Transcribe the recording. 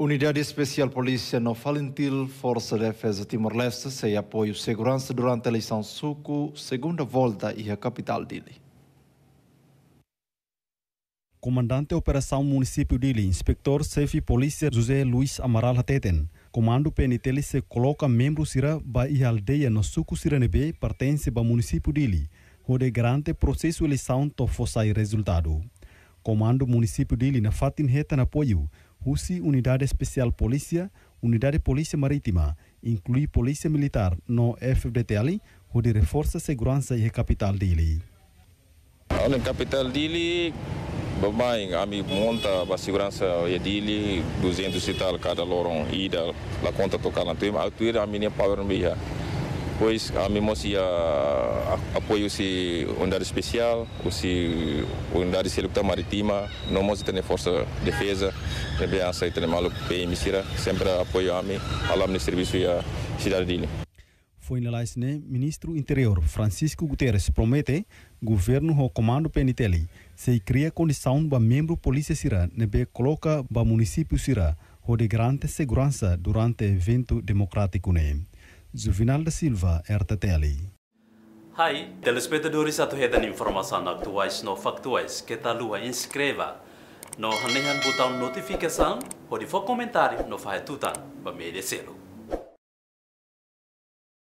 Unidade Especial Polícia no Valentil, Força de Defesa Timor-Leste, sem apoio segurança durante a eleição Suco, segunda volta e a capital dele. Comandante Operação Município Dili, Inspector Chefe Polícia José Luiz Amaral Hateten, Comando PNTL se coloca membro sira ba e aldeia no Suco Siranebe pertence ba município Dili, onde garante processo eleição to fossai resultado. Comando Município Dili na Fatin Retan apoio, Husi Unidade Especial Polícia, Unidade Polícia Marítima, inclui Polícia Militar no FBTL, onde reforça segurança e capital dele. Na capital dele, bem, a mim monta a segurança e dele, 200 e tal cada lorong ida, la conta tocar na tua, a tua a minha power meia. Pois a mim mosia apoio se unidade especial, ou se unidade selecta marítima, não mos tem força de defesa, também aceita malu PM sira, sempre apoio a mim, alam no serviço e a cidade dele. Foi na né, Ministro Interior Francisco Guterres promete governo o comando PNTL se cria condição para membro polícia sira nebe coloca para município sira onde garante segurança durante evento democrático né. Juvenal da Silva, RTTL. Hai, telespectadores atuhedan informação atuais no factuais que tá lua inscreva no hanehan botão notificação ou de for comentário no faz tutan ba merecê-lo.